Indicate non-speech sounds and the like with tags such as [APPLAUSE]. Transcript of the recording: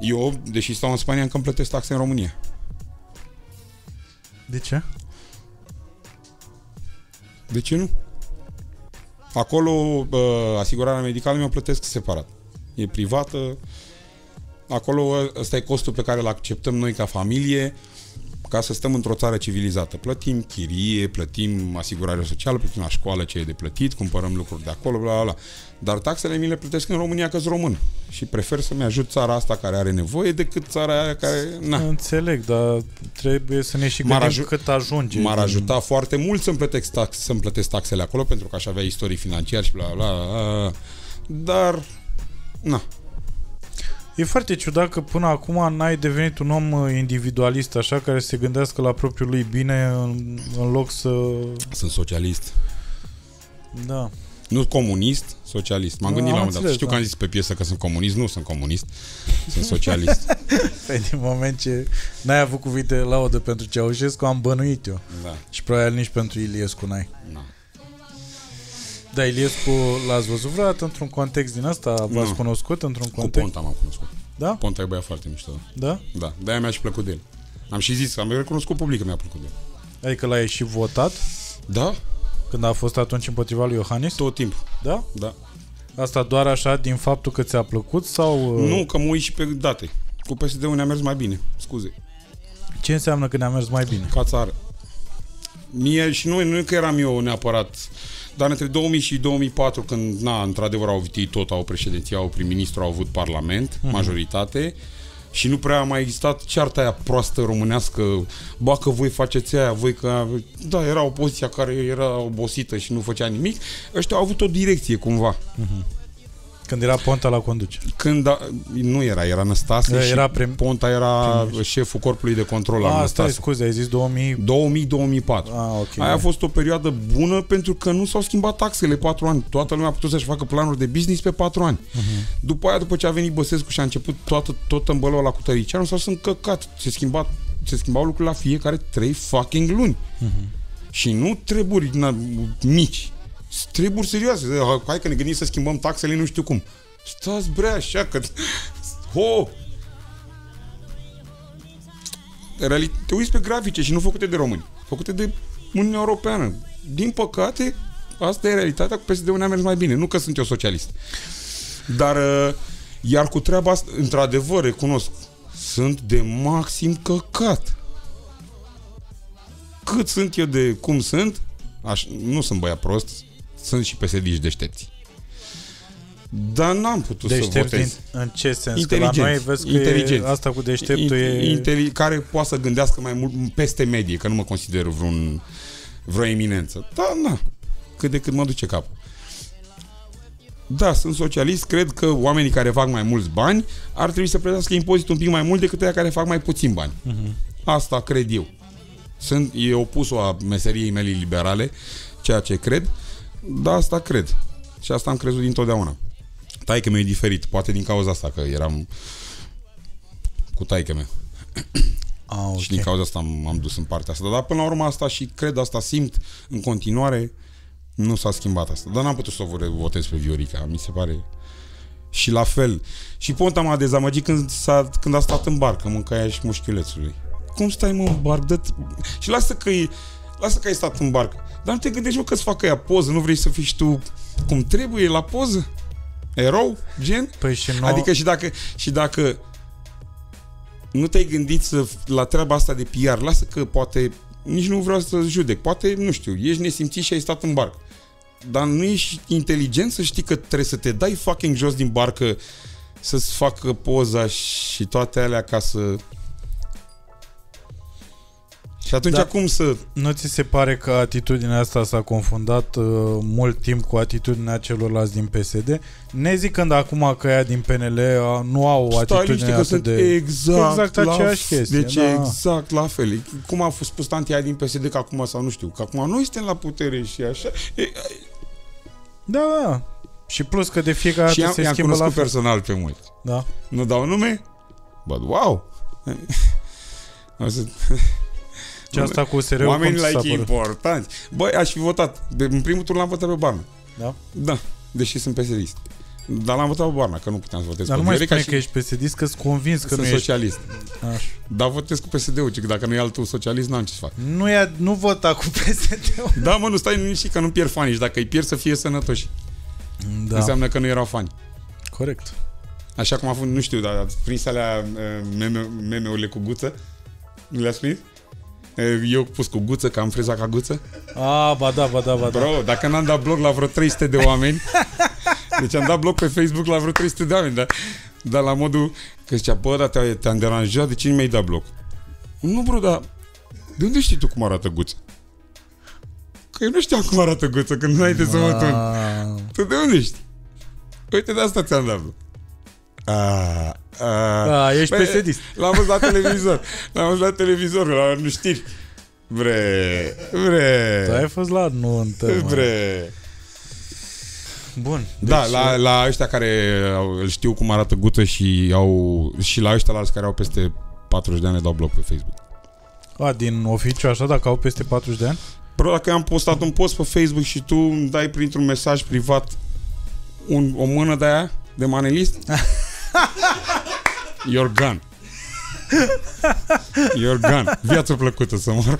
Eu, deși stau în Spania, încă îmi plătesc taxe în România. De ce? De ce nu? Acolo uh, asigurarea medicală mi-o plătesc separat. E privată. Acolo ăsta e costul pe care îl acceptăm noi ca familie ca să stăm într-o țară civilizată. Plătim chirie, plătim asigurare socială, plătim la școală ce e de plătit, cumpărăm lucruri de acolo, bla, bla, bla. Dar taxele mi le plătesc în România că sunt român. Și prefer să-mi ajut țara asta care are nevoie decât țara aia care... Na. Înțeleg, dar trebuie să ne și M-ar gândim aju- cât ajunge. M-ar ajuta foarte mult să-mi plătesc, tax, să-mi plătesc taxele acolo pentru că aș avea istorii financiari și bla bla bla. Dar, na, E foarte ciudat că până acum n-ai devenit un om uh, individualist, așa, care să se gândească la propriul lui bine în, în loc să... sunt socialist. Da. Nu comunist, socialist. M-am Nu, gândit am la un moment dat. înțeles, Știu da. că am zis pe piesă că sunt comunist. Nu sunt comunist. Sunt socialist. [LAUGHS] Păi din moment ce n-ai avut cuvinte de laudă pentru Ceaușescu, am bănuit eu. da. Și probabil nici pentru Iliescu n-ai. Na. Da, Iliescu l-ați văzut vreodată într-un context din asta? V-ați Nu. cunoscut într-un Cu context? Ponta m-am cunoscut. Da? Ponta e băiat foarte mișto. Da? Da. De-aia mi-a și plăcut de el. Am și zis, am recunoscut public că mi-a plăcut de el. Adică l-ai și votat Da? când a fost atunci împotriva lui Iohannis? Tot timpul. Da? Da. Asta doar așa din faptul că ți-a plăcut sau... uh, Nu, că mă uit și pe date. Cu PSD-ul ne-a mers mai bine. Scuze. Ce înseamnă că ne-a mers mai bine? Ca țară. Mie și nu, nu e că eram eu neapărat dar între 2000 și 2004, când, na, într-adevăr au avut ei tot, au președinție, au prim-ministru, au avut parlament, Mhm. majoritate, și nu prea a mai existat cearta aia proastă românească, ba că voi faceți aia, voi că... Da, era opoziția care era obosită și nu făcea nimic. Ăștia au avut o direcție, cumva. Când era Ponta la conducere. Când a, nu era, era Năstase Da, și era prim- Ponta era prim-ministru. șeful corpului de control al Ah, stai, Năstase. scuze, ai zis 2000... 2000-2004. Ah, ok. Aia a fost o perioadă bună pentru că nu s-au schimbat taxele 4 ani. Toată lumea a putut să-și facă planuri de business pe 4 ani. Uh-huh. După aia, după ce a venit Băsescu și a început toată, tot îmbălul ăla cu tăricianul, s-au încăcat. Se, schimba, se schimbau lucrurile la fiecare 3 fucking luni. Uh-huh. Și nu treburi na, mici. Treburi serioase. Hai că ne gândim să schimbăm taxele, nu știu cum. Stați bre așa că... Ho! Reali- te uiți pe grafice și nu făcute de români, făcute de Uniunea Europeană. Din păcate, asta e realitatea, cu PSD-ul ne-a mers mai bine. Nu că sunt eu socialist. Dar, uh, iar cu treaba asta, într-adevăr, recunosc, sunt de maxim căcat. Cât sunt eu de cum sunt, aș, nu sunt băiat prost, sunt și PSD-și deștepți. Dar n-am putut să Deștept votez. din, în ce sens? Că Inteligenți. la noi vezi că Inteligenți. e, asta cu deșteptul In- e... inteli- care poate să gândească mai mult peste medie, că nu mă consider vreun, vreo eminență. Da, na, cât de cât mă duce capul. Da, sunt socialist, cred că oamenii care fac mai mulți bani ar trebui să plătească impozit un pic mai mult decât aia care fac mai puțin bani. Mhm. Asta cred eu. Sunt, e opusul a meseriei mele liberale, ceea ce cred, dar asta cred. Și asta am crezut dintotdeauna. Taică meu e diferit, poate din cauza asta, că eram cu taică meu. Ah, ok. Și din cauza asta am, am dus în partea asta. Dar până la urmă asta și cred, asta simt în continuare, nu s-a schimbat asta. Dar n-am putut să o vo- votez pe Viorica, mi se pare. Și la fel. Și Ponta m-a dezamăgit când, s-a, când a stat în barcă, mâncaia și mușchiulețului. Cum stai mă în barcă? Dă și lasă că e, lasă că ai stat în barcă. Dar nu te gândești mă că-ți facă ea poză, nu vrei să fii și tu cum trebuie la poză? Erou? Gen? Păi și nu... Adică și dacă, și dacă nu te-ai gândit să, la treaba asta de PR, lasă că poate, nici nu vreau să judec, poate, nu știu, ești nesimțit și ai stat în barcă. Dar nu ești inteligent să știi că trebuie să te dai fucking jos din barcă să-ți facă poza și toate alea ca să... Și atunci Da. cum să... Nu ți se pare că atitudinea asta s-a confundat uh, mult timp cu atitudinea celorlalți din PSD? Ne zicând acum că ea din PNL uh, nu au o Stai atitudine liniște că atât sunt de... exact, Exact la aceeași f- chestie, Deci da. e exact la fel. Cum a fost spus tanti aia din PSD că acum sau nu știu, că acum noi suntem la putere și așa. E, Da, da. Și plus că de fiecare și dată am, se i-am schimbă la cunoscut fel. personal pe mulți. Da. Nu dau nume? But wow! [LAUGHS] O să- Și asta cu USR-ul cum Oamenii ți s-a like părut? importanți. Băi, aș fi votat. De, în primul tur l-am votat pe Barna. Da? Da, deși sunt psd Dar l-am votat pe Barna, că nu puteam să votez Dar pe nu mai Viorica spune și că ești psd că sunt convins că sunt nu ești... socialist. Așa. Dar votez cu PSD-ul, ci că dacă nu e altul socialist, n-am ce să fac. Nu, e, nu vota cu PSD-ul. Da, mă, nu stai nici că nu pierd fani și dacă îi pierd să fie sănătoși. Da. Da, Înseamnă că nu erau fani. corect. Așa cum a fost, nu știu, dar ați prins alea uh, meme, meme-urile cu guță? Nu le-ați prins? Uh, Eu pus cu guță, că am freza ca guță. A, ba da, ba da, ba da. Bro, dacă n-am dat blog la vreo 300 de oameni, [LAUGHS] deci am dat blog pe Facebook la vreo 300 de oameni, dar, dar la modul că zicea, bă, dar te- te-am deranjat, de ce nu mi-ai dat blog? Nu, bro, dar de unde știi tu cum arată guță? Că eu nu știam cum arată guță când înainte să mă tun. Ah, Tu de unde știi? Uite, de asta ți-am dat blog. A, a, A, ești Bă, PSD-ist. L-am văzut la televizor. L-am văzut la televizor, la nu știri. Bre, bre, Tu ai fost la nuntă, mă. bre. Bun. Da, deci, la, la ăștia care au- îl știu cum arată guță și au și la ăștia la alți care au peste 40 de ani le dau bloc pe Facebook. A, din oficiu așa, dacă au peste 40 de ani? Bro, dacă eu am postat un post pe Facebook și tu îmi dai printr-un mesaj privat un, o mână de aia, de manelist, [LAUGHS] you're gone. You're gone. Viață plăcută să mor.